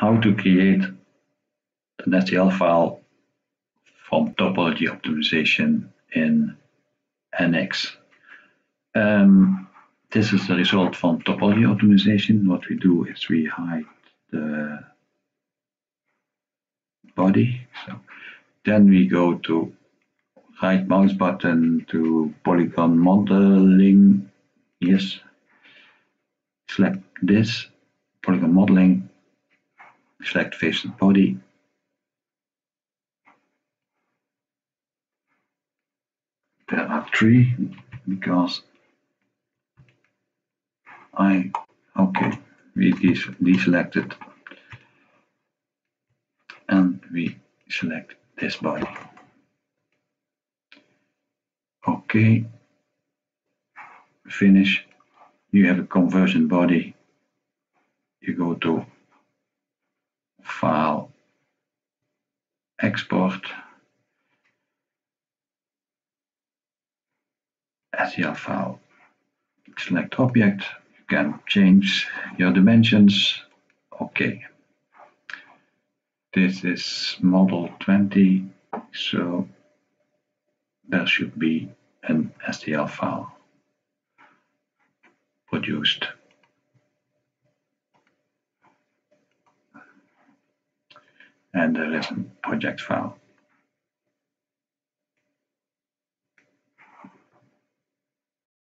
how to create an STL file from topology optimization in NX. Um, this is the result from topology optimization. What we do is we hide the body. So then we go to right mouse button to polygon modeling. Yes. Select this polygon modeling. Select face and body. There are three because I okay we deselected and we select this body. Okay, finish. You have a convergent body. You go to File, Export, STL file. Select object. You can change your dimensions. Okay this is model 20 so there should be an STL file produced and there is a project file